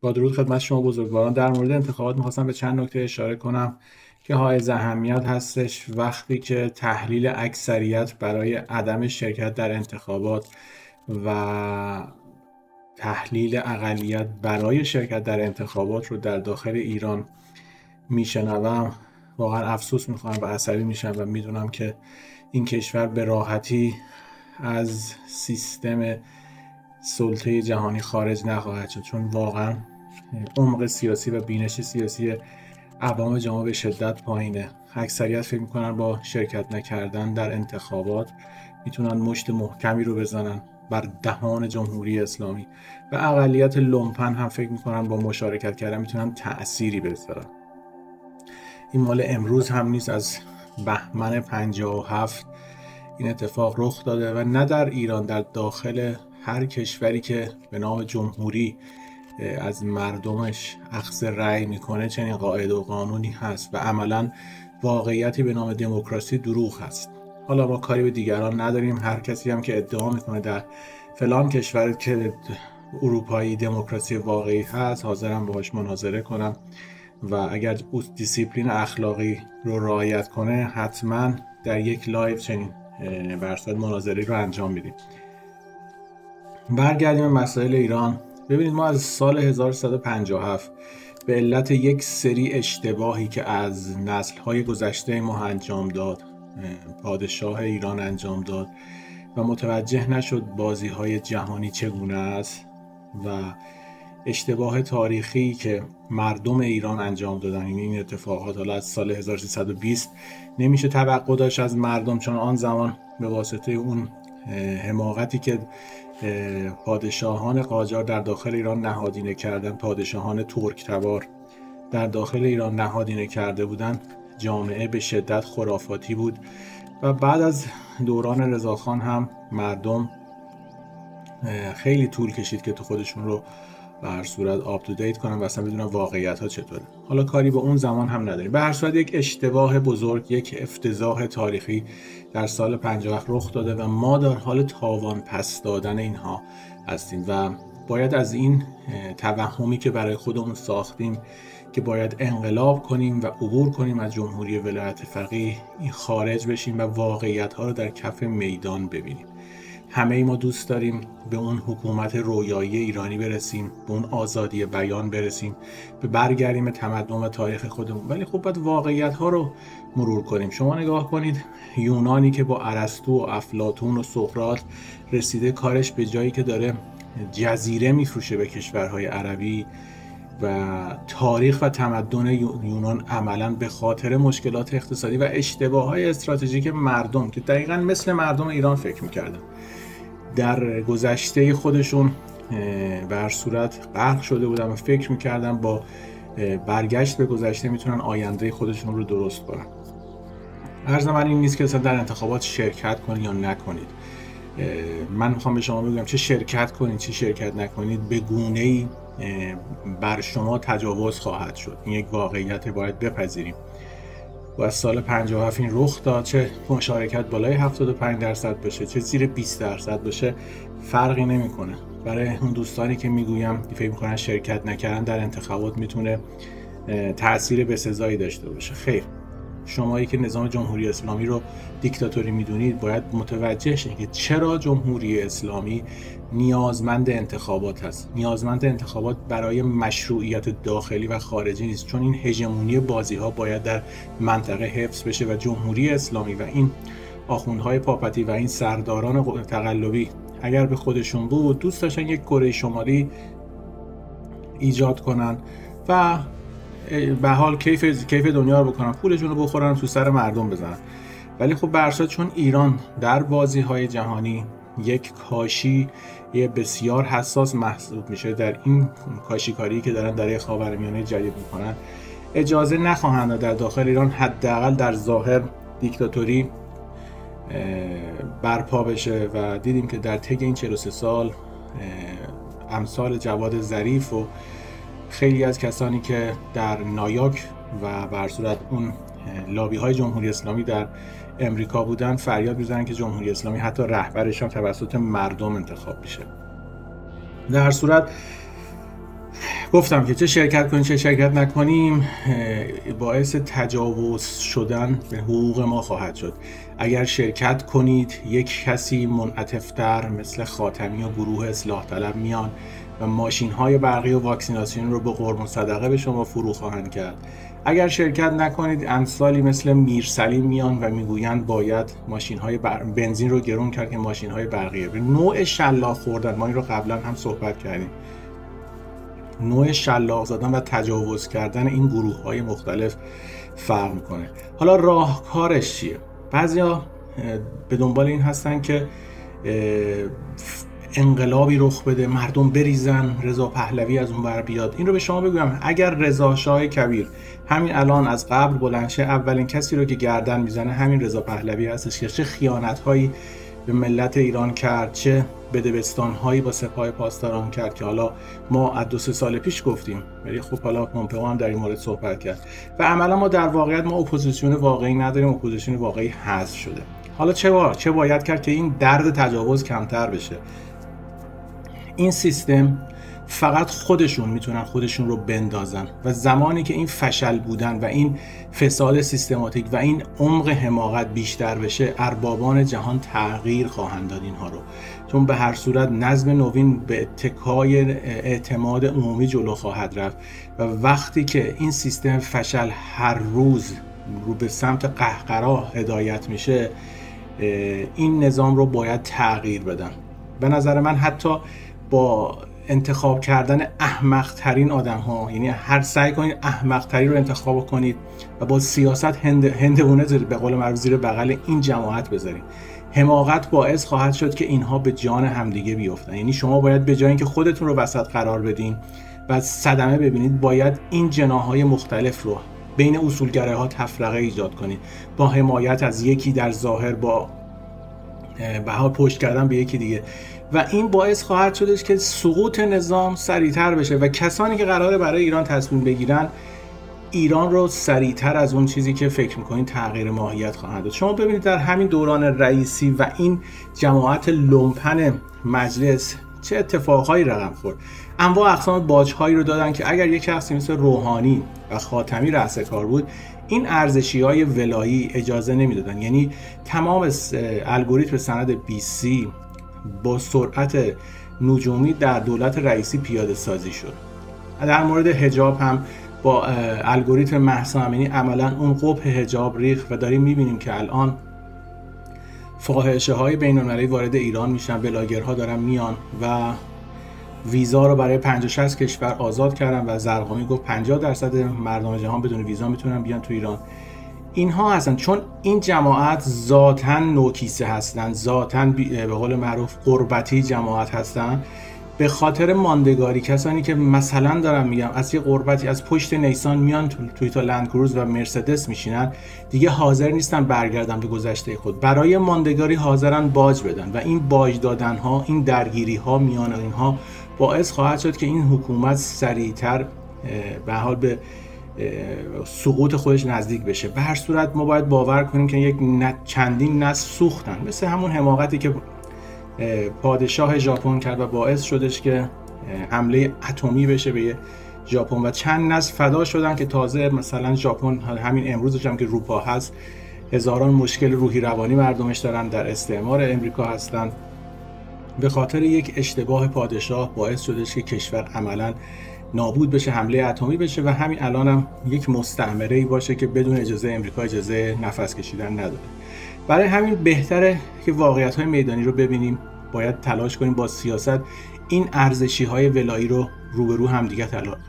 با درود خدمت شما بزرگواران. در مورد انتخابات می‌خواستم به چند نکته اشاره کنم که های اهمیت هستش وقتی که تحلیل اکثریت برای عدم شرکت در انتخابات و تحلیل اقلیت برای شرکت در انتخابات رو در داخل ایران میشنوم. واقعا افسوس می‌خوام و عصبی میشم و می‌دونم که این کشور به راحتی از سیستم سلطه جهانی خارج نخواهد شد. چون واقعا عمق سیاسی و بینش سیاسی عوام جامعه به شدت پایینه. اکثریت فکر می‌کنن با شرکت نکردن در انتخابات می‌تونن مشت محکمی رو بزنن بر دهان جمهوری اسلامی. و اقلیت لومپن هم فکر می‌کنن با مشارکت کردن می‌تونن تأثیری بذارن این مال امروز هم نیست از بهمن 57 این اتفاق رخ داده و نه در ایران در داخل هر کشوری که به نام جمهوری از مردمش اخذ رأی می‌کنه چنین قاعده و قانونی هست و عملا واقعیتی به نام دموکراسی دروغ هست. حالا ما کاری به دیگران نداریم. هر کسی هم که ادعا می‌کنه در فلان کشور که اروپایی دموکراسی واقعی هست حاضرم باهاش مناظره کنم و اگر دیسیپلین اخلاقی رو رعایت کنه حتما در یک لایو چنین برصد مناظری رو انجام میدیم. برگردیم مسائل ایران. ببینید ما از سال 1157 به علت یک سری اشتباهی که از نسلهای گذشته ما انجام داد پادشاه ایران انجام داد و متوجه نشد بازی های جهانی چگونه است و اشتباه تاریخی که مردم ایران انجام دادن یعنی این اتفاقات حالا از سال 1320 نمیشه توقع داشت از مردم چون آن زمان به واسطه اون حماقتی که پادشاهان قاجار در داخل ایران نهادینه کردن. پادشاهان ترک تبار در داخل ایران نهادینه کرده بودند جامعه به شدت خرافاتی بود. و بعد از دوران رضاخان هم مردم خیلی طول کشید که تو خودشون رو به هر صورت آپ تو دیت کنن و اصلا بدونن واقعیت ها چطوره. حالا کاری به اون زمان هم نداریم. به هر صورت یک اشتباه بزرگ یک افتضاح تاریخی در سال 50 رخ داده و ما در حال تاوان پس دادن اینها هستیم و باید از این توهمی که برای خودمون ساختیم که باید انقلاب کنیم و عبور کنیم از جمهوری ولایت فقیه این خارج بشیم و واقعیت ها رو در کف میدان ببینیم. همه ای ما دوست داریم به اون حکومت رویایی ایرانی برسیم به اون آزادی بیان برسیم به برگردیم تمدن و تاریخ خودمون. ولی خب باید واقعیت ها رو مرور کنیم. شما نگاه کنید یونانی که با ارسطو و افلاتون و سقراط رسیده کارش به جایی که داره جزیره میفروشه به کشورهای عربی و تاریخ و تمدن یونان عملا به خاطر مشکلات اقتصادی و اشتباه های استراتژیک مردم که دقیقا مثل مردم ایران فکر می‌کردن. در گذشته خودشون بر صورت غرق شده بودن و فکر می‌کردن با برگشت به گذشته می‌تونن آینده خودشون رو درست کنن. عرض من این نیست که در انتخابات شرکت کنید یا نکنید. من می‌خوام به شما بگم چه شرکت کنید چه شرکت نکنید به گونه ای بر شما تجاوز خواهد شد. این یک واقعیت باید بپذیریم. و از سال 57 این رخ داد. چه مشارکت بالای 75 درصد باشه چه زیر 20 درصد باشه فرقی نمی‌کنه. برای اون دوستانی که می‌گویم فکر می‌کنن شرکت نکردن در انتخابات می‌تونه تاثیر بسزایی داشته باشه. خیر. شمایی که نظام جمهوری اسلامی رو دیکتاتوری می‌دونید باید متوجه شید که چرا جمهوری اسلامی نیازمند انتخابات هست. نیازمند انتخابات برای مشروعیت داخلی و خارجی نیست. چون این هژمونی بازی ها باید در منطقه حفظ بشه و جمهوری اسلامی و این آخوندهای پاپتی و این سرداران تقلبی اگر به خودشون بود دوست داشتن یک کره شمالی ایجاد کنن و به حال کیف کیف دنیا رو بکنن پولشون رو بخورن تو سر مردم بزنن ولی خب برشاد چون ایران در بازی های جهانی یک کاشی یه بسیار حساس محسوب میشه در این کاشیکاری که دارن در خاورمیانه جدید می‌کنن اجازه نخواهند در داخل ایران حداقل در ظاهر دیکتاتوری برپا بشه و دیدیم که در طی این 43 سال امثال جواد ظریف و خیلی از کسانی که در نایاک و بر صورت اون لابی های جمهوری اسلامی در امریکا بودن فریاد می‌زنن که جمهوری اسلامی حتی رهبرش هم توسط مردم انتخاب میشه. در صورت گفتم که چه شرکت کنیم چه شرکت نکنیم باعث تجاوز شدن به حقوق ما خواهد شد. اگر شرکت کنید یک کسی منعتفتر مثل خاتمی و گروه اصلاح طلب میان. و ماشین های برقی و واکسیناسیون رو به قربون صدقه به شما فرو خواهند کرد. اگر شرکت نکنید امثالی مثل میرسلیم میان و می‌گویند باید ماشین های بنزین رو گرون کرد که ماشین های برقیه. به نوع شلاق خوردن ما این رو قبلا هم صحبت کردیم. نوع شلاق زدن و تجاوز کردن این گروه های مختلف فرق می‌کنه. حالا راهکارش چیه؟ بعضیا به دنبال این هستن که انقلابی رخ بده مردم بریزن رضا پهلوی از اون بر بیاد. این رو به شما بگویم اگر رضا شاه کبیر همین الان از قبل بلنشه اولین کسی رو که گردن می‌زنه همین رضا پهلوی هستش که چه خیانت هایی به ملت ایران کرد چه بده بستان هایی با سپاه پاسداران کرد که حالا ما از دو سه سال پیش گفتیم. ولی خب حالا پومپئو هم در این مورد صحبت کرد. و عملا ما در واقعیت ما اپوزیسیون واقعی نداریم اپوزیسیون واقعی حذف شده. حالا چه با... چه باید کرد که این درد تجاوز کمتر بشه؟ این سیستم فقط خودشون می‌تونن خودشون رو بندازن و زمانی که این فشل بودن و این فساد سیستماتیک و این عمق حماقت بیشتر بشه اربابان جهان تغییر خواهند داد اینها رو. چون به هر صورت نظم نوین به اتکای اعتماد عمومی جلو خواهد رفت و وقتی که این سیستم فشل هر روز رو به سمت قهقرا هدایت میشه این نظام رو باید تغییر بدن. به نظر من حتی با انتخاب کردن احمق ترین آدم ها یعنی هر سعی کنید احمق تری رو انتخاب کنید و با سیاست هند هندونه به قول معروف زیر بغل این جماعت بذارید. حماقت باعث خواهد شد که اینها به جان همدیگه بیفتن. یعنی شما باید به جای اینکه خودتون رو وسط قرار بدین و صدمه ببینید باید این جناهای مختلف رو بین اصولگره ها تفرقه ایجاد کنید. با حمایت از یکی در ظاهر با به پشت کردن به یکی دیگه. و این باعث خواهد شدش که سقوط نظام سریعتر بشه و کسانی که قراره برای ایران تصمیم بگیرن ایران رو سریعتر از اون چیزی که فکر می‌کنین تغییر ماهیت خواهد داد. شما ببینید در همین دوران رئیسی و این جماعت لومپن مجلس چه اتفاقهایی رقم خورد. انواع اقسام باجهایی رو دادن که اگر یک شخصی مثل روحانی و خاتمی رأس کار بود این ارزشی های ولایی اجازه نمی‌دادن. یعنی تمام الگوریتم سند سی با سرعت نجومی در دولت رئیسی پیاده سازی شد. در مورد هجاب هم با الگوریتم محسا امینی عملا اون قبح هجاب ریخ و داریم می‌بینیم که الان فاحشه های بین وارد ایران میشن بلاگرها دارن میان و ویزا رو برای 50 60 کشور آزاد کردن و زرقامی گفت 50 درصد مردم جهان بدون ویزا می‌تونن بیان تو ایران. اینها هستن چون این جماعت ذاتا نوکیسه هستن ذاتا به قول معروف قربتی جماعت هستن. به خاطر ماندگاری کسانی که مثلا دارم میگم از یه قربتی از پشت نیسان میان توی تا لند و مرسدس میشینن دیگه حاضر نیستن برگردن به گذشته خود. برای ماندگاری حاضرن باج بدن و این باج دادن ها این درگیری ها میان اینها باعث خواهد شد که این حکومت سریعتر به حال به سقوط خودش نزدیک بشه. به هر صورت ما باید باور کنیم که یک چندین نسل سوختن. مثل همون حماقتی که پادشاه ژاپن کرد و باعث شدش که حمله اتمی بشه به ژاپن و چند نسل فدا شدن که تازه مثلا ژاپن همین امروزش هم که روپا هست هزاران مشکل روحی روانی مردمش دارن در استعمار امریکا هستن. به خاطر یک اشتباه پادشاه باعث شدش که کشور عملا نابود بشه حمله اتمی بشه و همین الان هم یک مستعمره ای باشه که بدون اجازه امریکا اجازه نفس کشیدن نداره. برای همین بهتره که واقعیت های میدانی رو ببینیم. باید تلاش کنیم با سیاست این ارزشی های ولایی رو روبرو هم دیگه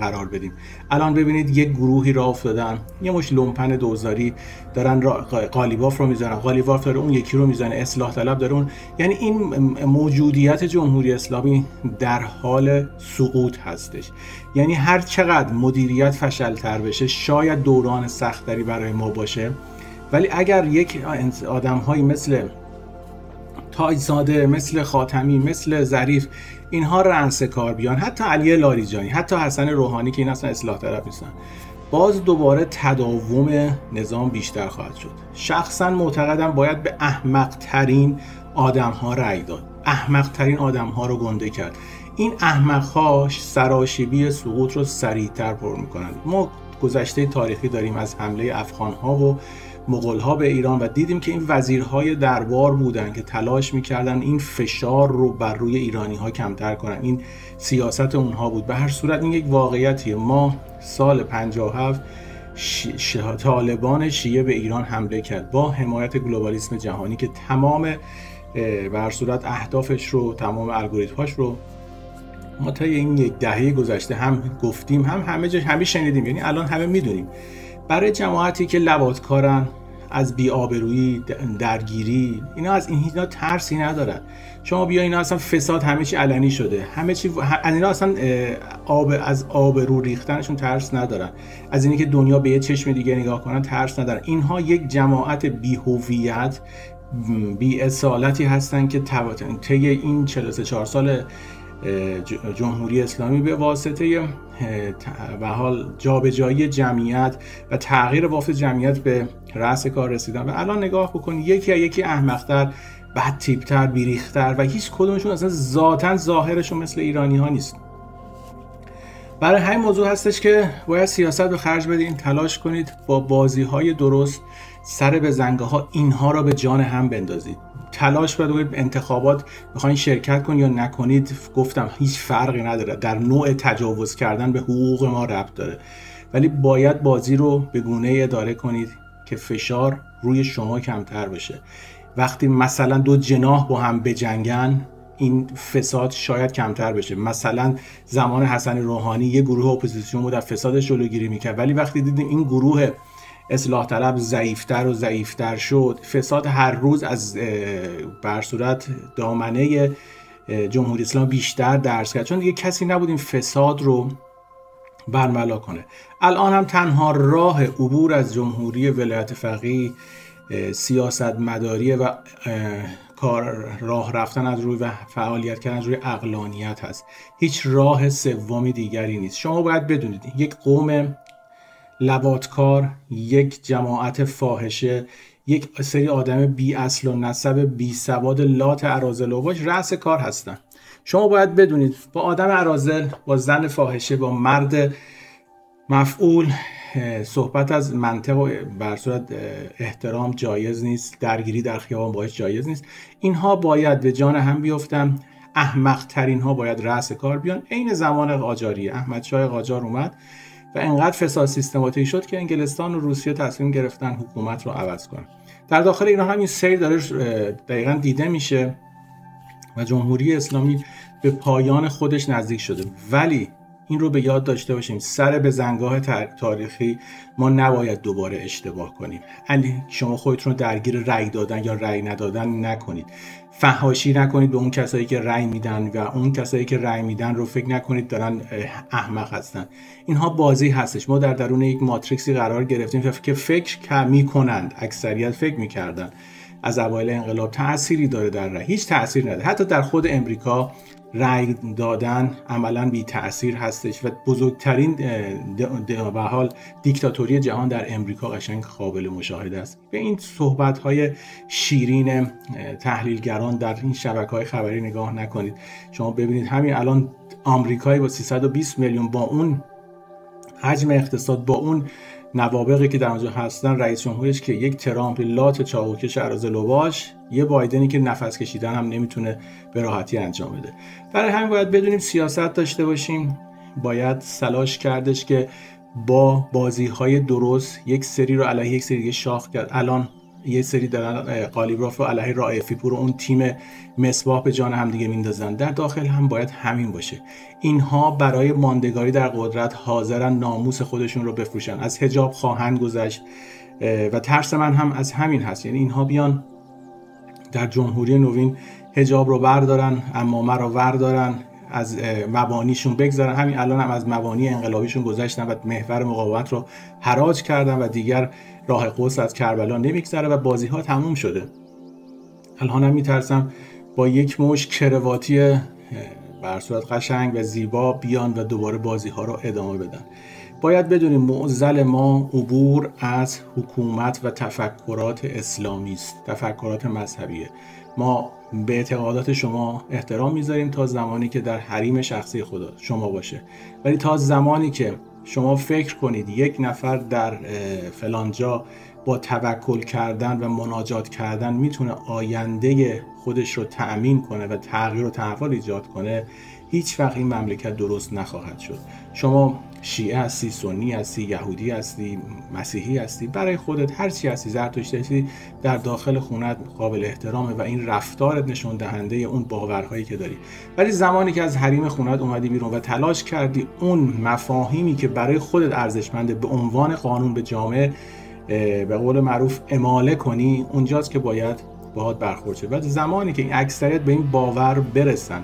قرار بدیم. الان ببینید یک گروهی را افتادن یه مش لومپن دوزاری دارن را قالیباف رو می‌زنن. قالیباف داره اون یکی رو می‌زنه اصلاح طلب داره اون یعنی این موجودیت جمهوری اسلامی در حال سقوط هستش. یعنی هر چقدر مدیریت فشل تر بشه شاید دوران سختری برای ما باشه. ولی اگر یک آدم مثل تایزاده مثل خاتمی مثل ظریف اینها رنس کار بیان حتی علی لاریجانی حتی حسن روحانی که این اصلا اصلاح طرف نیستن. باز دوباره تداوم نظام بیشتر خواهد شد. شخصا معتقدم باید به احمق ترین آدم ها رأی داد. احمق ترین آدم ها رو گنده کرد. این احمقهاش سراشیبی سقوط رو سریعتر پر می‌کنن ما گذشته تاریخی داریم از حمله افغانها و مغول به ایران و دیدیم که این وزیرهای دربار بودن که تلاش می‌کردن این فشار رو بر روی ایرانی ها کمتر کنن. این سیاست اونها بود. به هر صورت این یک واقعیتیه. ما سال 57 ش... طالبان شیعه به ایران حمله کرد با حمایت گلوبالیسم جهانی که تمام به هر صورت اهدافش رو تمام الگوریتماش رو ما تا این یک دهه گذشته هم گفتیم هم همه جا همه شنیدیم. یعنی الان همه می‌دونیم. برای جماعتی که لواتکارن از بی‌آبرویی درگیری اینا از این اینا ترسی ندارن. شما بیا اینا اصلا فساد همه چی علنی شده. همه چی از اینا اصلا آب از آبرو ریختنشون ترس ندارن. از اینی که دنیا به یه چشم دیگه نگاه کنن ترس ندارن. اینها یک جماعت بی‌هویت بی اصالتی هستن که طی این 43 سال جمهوری اسلامی به واسطه و حال جابجایی جمعیت و تغییر بافت جمعیت به رأس کار رسیدن. و الان نگاه بکن یکی یکی احمقتر بد تیپتر بیریختر و هیچ کدومشون اصلا ذاتا ظاهرشون مثل ایرانی ها نیست. برای همین موضوع هستش که باید سیاست رو خرج بدین تلاش کنید با بازی های درست سر به زنگه ها اینها را به جان هم بندازید. تلاش بدید انتخابات بخواین شرکت کنید یا نکنید گفتم هیچ فرقی نداره. در نوع تجاوز کردن به حقوق ما ربط داره. ولی باید بازی رو به گونه اداره کنید که فشار روی شما کمتر بشه. وقتی مثلا دو جناح با هم بجنگن این فساد شاید کمتر بشه. مثلا زمان حسن روحانی یه گروه اپوزیسیون بود فسادش جلوگیری می‌کرد. ولی وقتی دیدیم این گروه اصلاح طلب ضعیفتر و ضعیفتر شد. فساد هر روز از بر صورت دامنه جمهوری اسلام بیشتر درس کرد. چون دیگه کسی نبود این فساد رو برملا کنه. الان هم تنها راه عبور از جمهوری ولایت فقیه سیاست مداریه و کار راه رفتن از روی و فعالیت کردن از روی اقلانیت هست. هیچ راه سومی دیگری نیست. شما باید بدونید یک قوم لواتکار یک جماعت فاحشه یک سری آدم بی اصل و نسب بی سواد لات ارازل و باش رأس کار هستن. شما باید بدونید با آدم ارازل با زن فاحشه با مرد مفعول صحبت از منطق و بر صورت احترام جایز نیست درگیری در خیابان باش جایز نیست. اینها باید به جان هم بیفتن. احمق ترین ها باید رأس کار بیان. عین زمان قاجاری احمد شاه قاجار اومد. و انقدر فساد سیستماتیک شد که انگلستان و روسیه تصمیم گرفتن حکومت رو عوض کنن. در داخل ایران همین سیر داره دقیقا دیده میشه و جمهوری اسلامی به پایان خودش نزدیک شده. ولی این رو به یاد داشته باشیم. سر به زنگاه تاریخی ما نباید دوباره اشتباه کنیم. علی شما خودتون رو درگیر رأی دادن یا رأی ندادن نکنید. فهاشی نکنید به اون کسایی که رأی میدن و اون کسایی که رأی میدن رو فکر نکنید دارن احمق هستن. اینها بازی هستش. ما در درون یک ماتریکسی قرار گرفتیم که فکر می‌کنند. اکثریت فکر می‌کردن. از اوایل انقلاب تأثیری داره در رأی. هیچ تأثیر نداره. حتی در خود امریکا رأی دادن عملا بی تاثیر هستش و بزرگترین به حال دیکتاتوری جهان در امریکا قشنگ قابل مشاهده است. به این صحبت های شیرین تحلیلگران در این شبکه های خبری نگاه نکنید. شما ببینید همین الان آمریکایی با 320 میلیون با اون حجم اقتصاد با اون نوابقی که در اونجا هستن رئیس جمهورش که یک ترامپ لات چاقوکش عراض لوباش یه بایدنی که نفس کشیدن هم نمی‌تونه به راحتی انجام بده. برای همین باید بدونیم سیاست داشته باشیم. باید سلاش کردش که با بازی های درست یک سری رو علیه یک سری دیگه شاخ کرد. الان یه سری دارن قالیبراف و علیه رائفی پور و اون تیم مصباح به جان هم دیگه میندازن. در داخل هم باید همین باشه. اینها برای ماندگاری در قدرت حاضرن ناموس خودشون رو بفروشن. از هجاب خواهند گذشت و ترس من هم از همین هست. یعنی اینها بیان در جمهوری نوین هجاب رو بردارن اما رو وردارن از مبانیشون بگذارن. همین الان هم از مبانی انقلابیشون گذشتن و محور مقاومت رو حراج کردن و دیگر راه قدس از کربلا نمیگذره و بازی ها تموم شده. الان هم میترسم با یک مش کرواتی برصورت قشنگ و زیبا بیان و دوباره بازی ها رو ادامه بدن. باید بدونیم معزل ما عبور از حکومت و تفکرات اسلامی است تفکرات مذهبیه. ما به اعتقادات شما احترام می‌ذاریم تا زمانی که در حریم شخصی خدا شما باشه. ولی تا زمانی که شما فکر کنید یک نفر در فلانجا با توکل کردن و مناجات کردن می‌تونه آینده خودش رو تأمین کنه و تغییر و تحول ایجاد کنه؟ هیچ وقت این مملکت درست نخواهد شد. شما شیعه هستی سنی هستی یهودی هستی مسیحی هستی برای خودت هر چی هستی زرتشتی هستی در داخل خونت قابل احترامه و این رفتارت نشون دهنده اون باورهایی که داری. ولی زمانی که از حریم خونت اومدی بیرون و تلاش کردی اون مفاهیمی که برای خودت ارزشمنده به عنوان قانون به جامعه به قول معروف اماله کنی اونجاست که باید باهات برخورد شه. و زمانی که این اکثریت به این باور برسن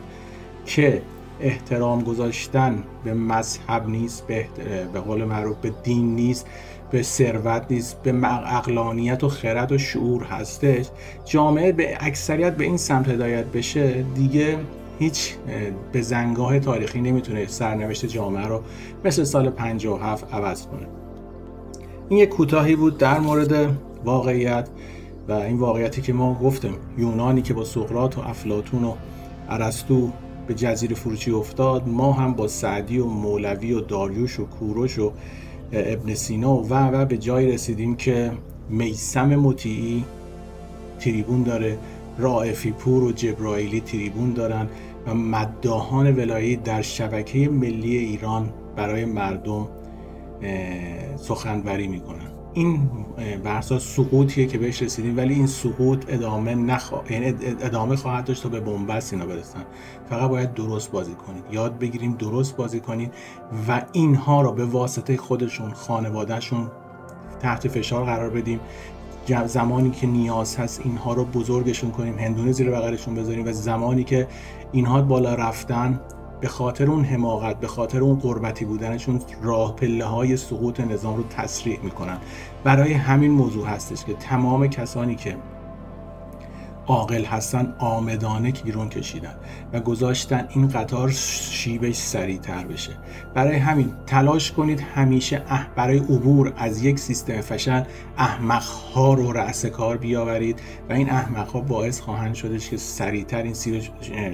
که احترام گذاشتن به مذهب نیست به, به قول معروف به دین نیست به ثروت نیست به اقلانیت و خرد و شعور هستش. جامعه به اکثریت به این سمت هدایت بشه دیگه هیچ به زنگاه تاریخی نمی‌تونه سرنوشت جامعه رو مثل سال 57 عوض کنه. این یک کوتاهی بود در مورد واقعیت و این واقعیتی که ما گفتیم یونانی که با سقراط و افلاتون و ارسطو به جزیره فروشی افتاد ما هم با سعدی و مولوی و داریوش و کوروش و ابن سینا و و به جای رسیدیم که میسم مطیعی تریبون داره رائفی پور و جبرائیلی تریبون دارن و مداهان ولایی در شبکه ملی ایران برای مردم سخنوری می‌کنن. این برسا سقوطیه که بهش رسیدیم ولی این سقوط ادامه نخوا... یعنی ادامه خواهد داشت تا به بنبست اینا برسن. فقط باید درست بازی کنید. یاد بگیریم درست بازی کنید و اینها رو به واسطه خودشون خانوادهشون تحت فشار قرار بدیم. زمانی که نیاز هست اینها رو بزرگشون کنیم هندونه زیر بغلشون بذاریم و زمانی که اینها بالا رفتن به خاطر اون حماقت به خاطر اون قربتی بودنشون راه پله های سقوط نظام رو تسریع می‌کنن. برای همین موضوع هستش که تمام کسانی که عاقل هستن آمدانه بیرون کشیدن و گذاشتن این قطار شیبش سریعتر بشه. برای همین تلاش کنید همیشه اه برای عبور از یک سیستم فشل احمق ها رو رأس کار بیاورید و این احمق ها باعث خواهند شدش که سریعتر این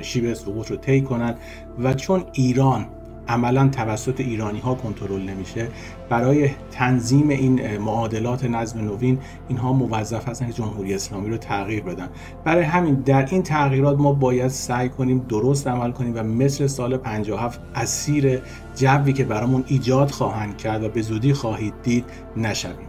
شیب سقوط رو طی کنند. و چون ایران عملا توسط ایرانی ها کنترل نمیشه. برای تنظیم این معادلات نظم نوین اینها موظف هستن که جمهوری اسلامی رو تغییر بدن. برای همین در این تغییرات ما باید سعی کنیم درست عمل کنیم و مثل سال 57 اسیر جوی که برامون ایجاد خواهند کرد و به زودی خواهید دید نشویم.